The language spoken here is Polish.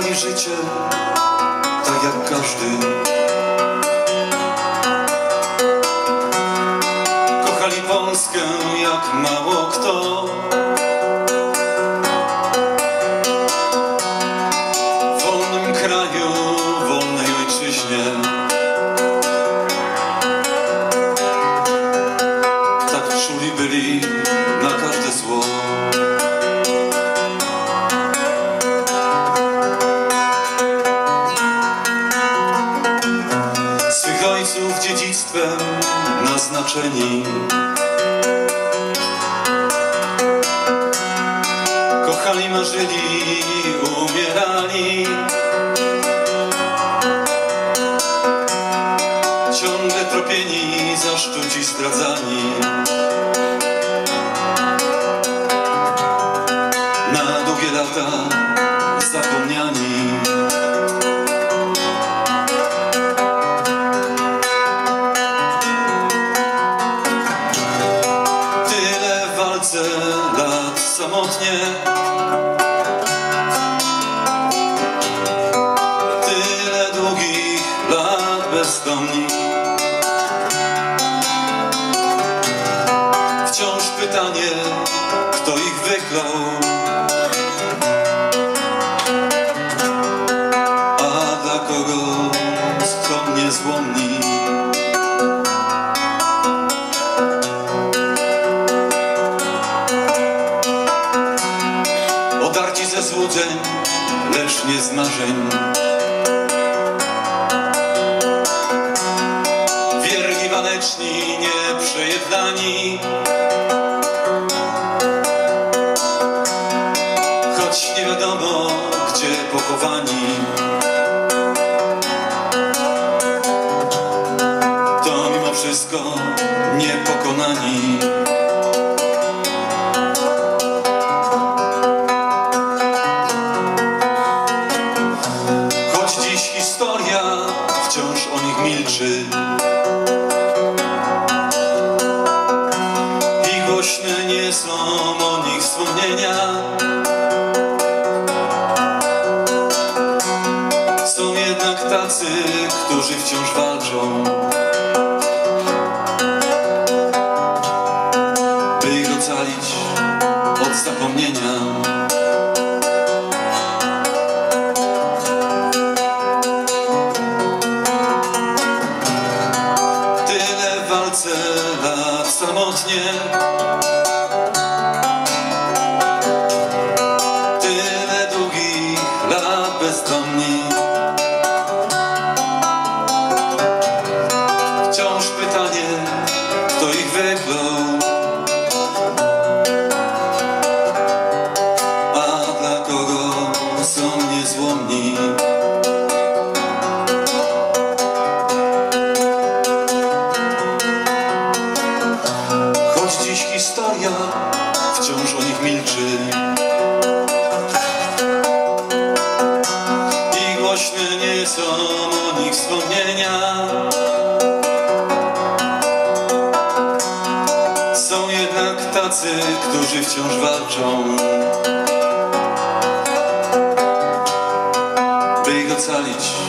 życie, tak jak każdy. Kochali Polskę jak mało kto. Ojców dziedzictwem naznaczeni Kochali, marzyli, umierali. Ciągle tropieni, zaszczuci, zdradzani Walce lat samotnie. Tyle długich lat bezdomni Wciąż pytanie, kto ich wyklął. A dla kogo są niezłomni Odarci ze złudzeń, lecz nie z marzeń. Wierni, waleczni, nieprzejednani Choć nie wiadomo, gdzie pochowani. To mimo wszystko niepokonani historia wciąż o nich milczy. I głośne nie są o nich wspomnienia. Są jednak tacy, którzy wciąż walczą. By ich ocalić od zapomnienia Walce lat samotnie. Tyle długich lat bezdomni wciąż o nich milczy. I głośne nie są o nich wspomnienia. Są jednak tacy, którzy wciąż walczą. By ich ocalić